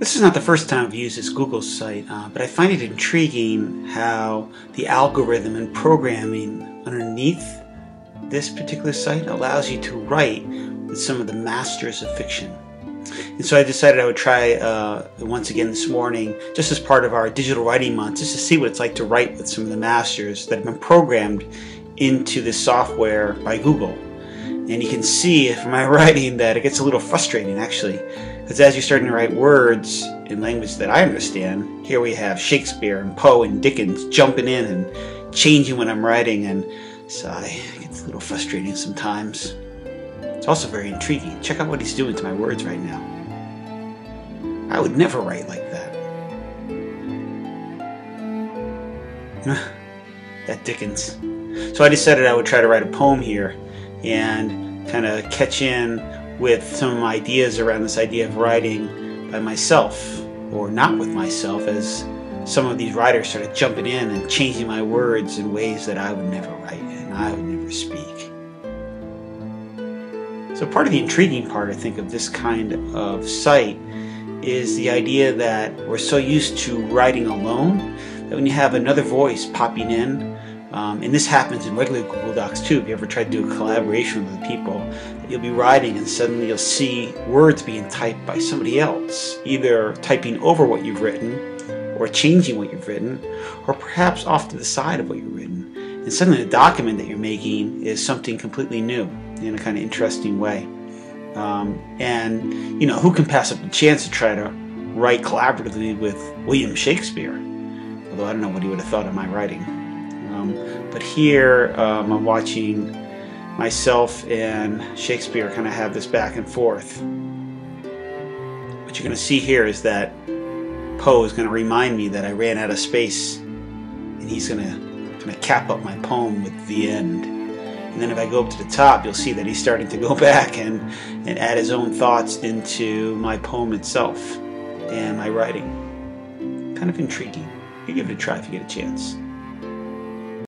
This is not the first time I've used this Google site, uh, but I find it intriguing how the algorithm and programming underneath this particular site allows you to write with some of the masters of fiction. And so I decided I would try uh, once again this morning, just as part of our digital writing month, just to see what it's like to write with some of the masters that have been programmed into this software by Google. And you can see from my writing that it gets a little frustrating actually. Because as you're starting to write words in language that I understand, here we have Shakespeare and Poe and Dickens jumping in and changing what I'm writing, and so it gets a little frustrating sometimes. It's also very intriguing. Check out what he's doing to my words right now. I would never write like that. that Dickens. So I decided I would try to write a poem here and kind of catch in with some ideas around this idea of writing by myself or not with myself as some of these writers started jumping in and changing my words in ways that I would never write and I would never speak. So part of the intriguing part, I think, of this kind of site is the idea that we're so used to writing alone that when you have another voice popping in um, and this happens in regular Google Docs too. If you ever try to do a collaboration with people, you'll be writing and suddenly you'll see words being typed by somebody else, either typing over what you've written or changing what you've written, or perhaps off to the side of what you've written. And suddenly the document that you're making is something completely new in a kind of interesting way. Um, and, you know, who can pass up the chance to try to write collaboratively with William Shakespeare? Although I don't know what he would have thought of my writing. Um, but here um, I'm watching myself and Shakespeare kind of have this back and forth. What you're going to see here is that Poe is going to remind me that I ran out of space, and he's going to kind of cap up my poem with the end. And then if I go up to the top, you'll see that he's starting to go back and, and add his own thoughts into my poem itself and my writing. Kind of intriguing. You give it a try if you get a chance.